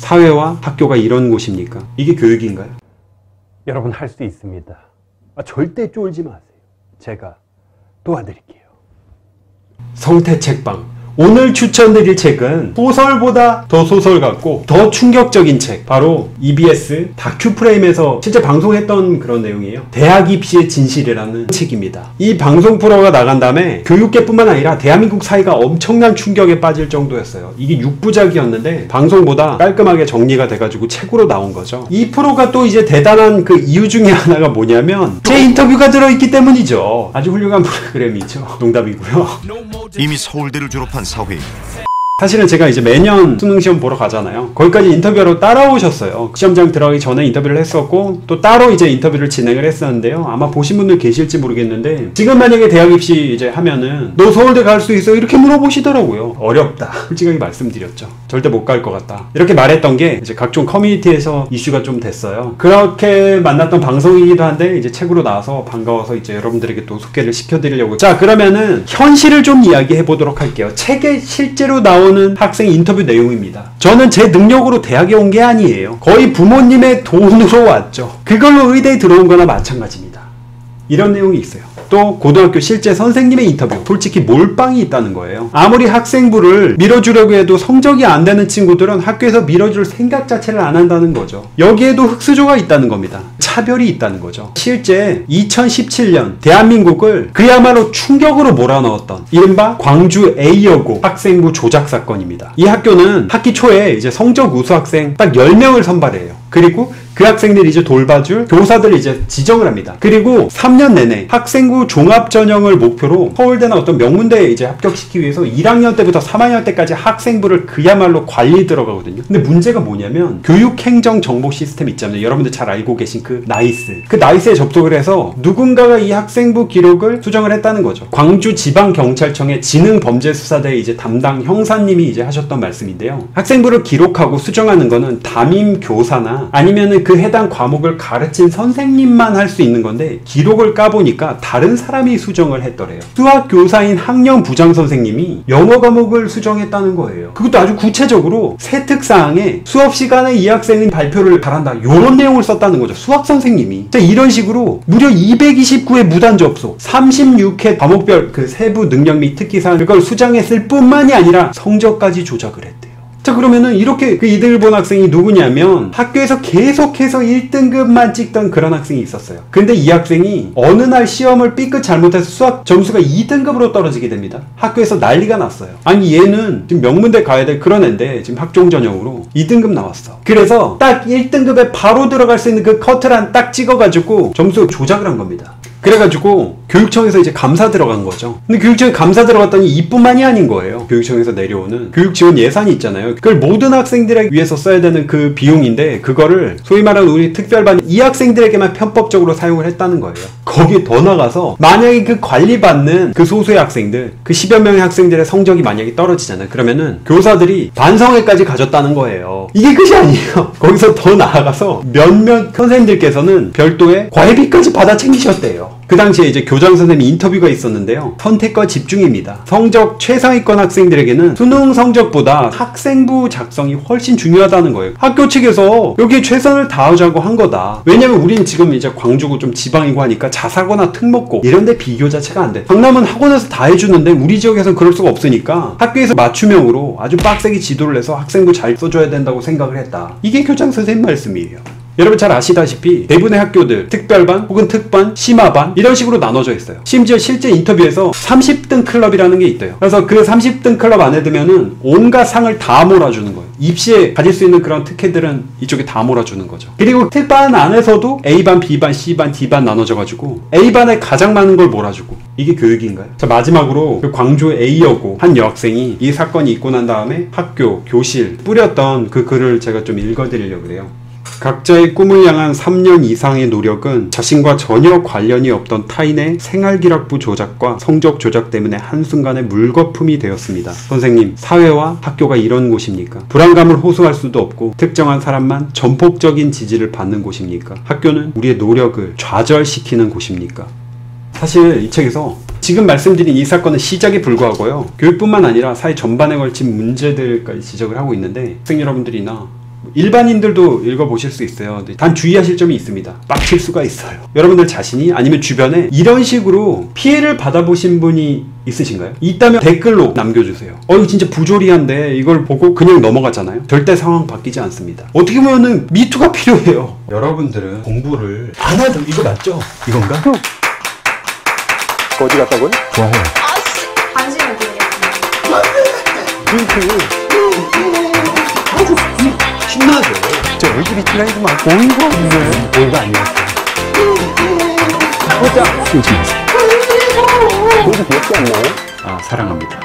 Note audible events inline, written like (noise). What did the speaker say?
사회와 학교가 이런 곳입니까? 이게 교육인가요? 여러분 할 수 있습니다. 아, 절대 쫄지 마세요. 제가 도와드릴게요. 성태책방 오늘 추천드릴 책은 소설보다 더 소설 같고 더 충격적인 책. 바로 EBS 다큐프레임에서 실제 방송했던 그런 내용이에요. 대학 입시의 진실이라는 책입니다. 이 방송 프로가 나간 다음에 교육계뿐만 아니라 대한민국 사회가 엄청난 충격에 빠질 정도였어요. 이게 6부작이었는데 방송보다 깔끔하게 정리가 돼가지고 책으로 나온 거죠. 이 프로가 또 이제 대단한 그 이유 중에 하나가 뭐냐면 제 인터뷰가 들어있기 때문이죠. 아주 훌륭한 프로그램이죠. 농담이고요. 이미 서울대를 졸업한 사회인 사실은 제가 이제 매년 수능 시험 보러 가잖아요. 거기까지 인터뷰로 따라오셨어요. 시험장 들어가기 전에 인터뷰를 했었고 또 따로 이제 인터뷰를 진행을 했었는데요. 아마 보신 분들 계실지 모르겠는데 지금 만약에 대학 입시 이제 하면은 너 서울대 갈 수 있어 이렇게 물어보시더라고요. 어렵다. 솔직하게 말씀드렸죠. 절대 못 갈 것 같다. 이렇게 말했던 게 이제 각종 커뮤니티에서 이슈가 좀 됐어요. 그렇게 만났던 방송이기도 한데 이제 책으로 나와서 반가워서 이제 여러분들에게 또 소개를 시켜드리려고. 자 그러면은 현실을 좀 이야기해 보도록 할게요. 책에 실제로 나온 나오는 학생 인터뷰 내용입니다. 저는 제 능력으로 대학에 온 게 아니에요. 거의 부모님의 돈으로 왔죠. 그걸로 의대에 들어온 거나 마찬가지입니다. 이런 내용이 있어요. 또 고등학교 실제 선생님의 인터뷰 솔직히 몰빵이 있다는 거예요 아무리 학생부를 밀어주려고 해도 성적이 안 되는 친구들은 학교에서 밀어줄 생각 자체를 안 한다는 거죠 여기에도 흑수조가 있다는 겁니다 차별이 있다는 거죠. 실제 2017년 대한민국을 그야말로 충격으로 몰아넣었던 이른바 광주 A여고 학생부 조작 사건입니다. 이 학교는 학기 초에 이제 성적 우수 학생 딱 10명을 선발해요. 그리고 그 학생들이 이제 돌봐줄 교사들을 이제 지정을 합니다. 그리고 3년 내내 학생부 종합 전형을 목표로 서울대나 어떤 명문대에 이제 합격시키기 위해서 1학년 때부터 3학년 때까지 학생부를 그야말로 관리 들어가거든요. 근데 문제가 뭐냐면 교육행정 정보 시스템 있잖아요. 여러분들 잘 알고 계신 그 나이스. 그 나이스에 접속을 해서 누군가가 이 학생부 기록을 수정을 했다는 거죠. 광주 지방 경찰청의 지능 범죄 수사대 이제 담당 형사님이 이제 하셨던 말씀인데요. 학생부를 기록하고 수정하는 거는 담임 교사나 아니면은 그그 해당 과목을 가르친 선생님만 할 수 있는 건데 기록을 까보니까 다른 사람이 수정을 했더래요. 수학 교사인 학년 부장 선생님이 영어 과목을 수정했다는 거예요. 그것도 아주 구체적으로 세특 사항에 수업 시간에 이 학생은 발표를 잘한다. 이런 내용을 썼다는 거죠. 수학 선생님이. 이런 식으로 무려 229회 무단 접속, 36회 과목별 그 세부 능력 및 특기사항 그걸 수정했을 뿐만이 아니라 성적까지 조작을 했대. 자 그러면은 이렇게 그 이득을 본 학생이 누구냐면 학교에서 계속해서 1등급만 찍던 그런 학생이 있었어요. 근데 이 학생이 어느 날 시험을 삐끗 잘못해서 수학 점수가 2등급으로 떨어지게 됩니다. 학교에서 난리가 났어요. 아니 얘는 지금 명문대 가야 될 그런 애인데 지금 학종 전형으로 2등급 나왔어. 그래서 딱 1등급에 바로 들어갈 수 있는 그 커트란 딱 찍어가지고 점수 조작을 한 겁니다. 그래가지고 교육청에서 이제 감사 들어간 거죠. 근데 교육청에 감사 들어갔더니 이뿐만이 아닌 거예요. 교육청에서 내려오는 교육 지원 예산이 있잖아요. 그걸 모든 학생들에 위해서 써야 되는 그 비용인데 그거를 소위 말하는 우리 특별반 이 학생들에게만 편법적으로 사용을 했다는 거예요. 거기에 더 나가서 만약에 그 관리받는 그 소수의 학생들 그 10여 명의 학생들의 성적이 만약에 떨어지잖아요. 그러면은 교사들이 반성회까지 가졌다는 거예요. 이게 끝이 아니에요. (laughs) 거기서 더 나아가서 몇몇 선생님들께서는 별도의 과외비까지 받아 챙기셨대요. 그 당시에 이제 교장 선생님 인터뷰가 있었는데요. 선택과 집중입니다. 성적 최상위권 학생들에게는 수능 성적보다 학생부 작성이 훨씬 중요하다는 거예요. 학교 측에서 여기에 최선을 다하자고 한 거다. 왜냐면 우린 지금 이제 광주고 좀 지방이고 하니까 자사고나 특목고 이런 데 비교 자체가 안 돼. 강남은 학원에서 다 해주는데 우리 지역에서는 그럴 수가 없으니까 학교에서 맞춤형으로 아주 빡세게 지도를 해서 학생부 잘 써줘야 된다고 생각을 했다. 이게 교장 선생님 말씀이에요. 여러분 잘 아시다시피 대부분의 학교들 특별반 혹은 특반, 심화반 이런 식으로 나눠져 있어요. 심지어 실제 인터뷰에서 30등 클럽이라는 게 있대요. 그래서 그 30등 클럽 안에 들면은 온갖 상을 다 몰아주는 거예요. 입시에 가질 수 있는 그런 특혜들은 이쪽에 다 몰아주는 거죠. 그리고 특반 안에서도 A반, B반, C반, D반 나눠져 가지고 A반에 가장 많은 걸 몰아주고 이게 교육인가요? 자 마지막으로 그 광주 A여고 한 여학생이 이 사건이 있고 난 다음에 학교, 교실 뿌렸던 그 글을 제가 좀 읽어드리려고 그래요. 각자의 꿈을 향한 3년 이상의 노력은 자신과 전혀 관련이 없던 타인의 생활기락부 조작과 성적 조작 때문에 한순간에 물거품이 되었습니다. 선생님, 사회와 학교가 이런 곳입니까? 불안감을 호소할 수도 없고 특정한 사람만 전폭적인 지지를 받는 곳입니까? 학교는 우리의 노력을 좌절시키는 곳입니까? 사실 이 책에서 지금 말씀드린 이 사건은 시작에 불과하고요. 교육뿐만 아니라 사회 전반에 걸친 문제들까지 지적을 하고 있는데 학생 여러분들이나 일반인들도 읽어보실 수 있어요. 단 주의하실 점이 있습니다. 빡칠 수가 있어요. 여러분들 자신이 아니면 주변에 이런 식으로 피해를 받아보신 분이 있으신가요? 있다면 댓글로 남겨주세요. 어, 이거 진짜 부조리한데 이걸 보고 그냥 넘어가잖아요. 절대 상황 바뀌지 않습니다. 어떻게 보면은 미투가 필요해요. 여러분들은 공부를 안 하던 이거 맞죠? 이건가? 어디 갔다고요? 좋아요. 아씨 관심을 드리겠습니다. 신나죠? 제 얼굴이 보인 거 없네. 보이가 아니었어. 보자. 요즘 거기서 귀엽지 않나요? 아, 사랑합니다.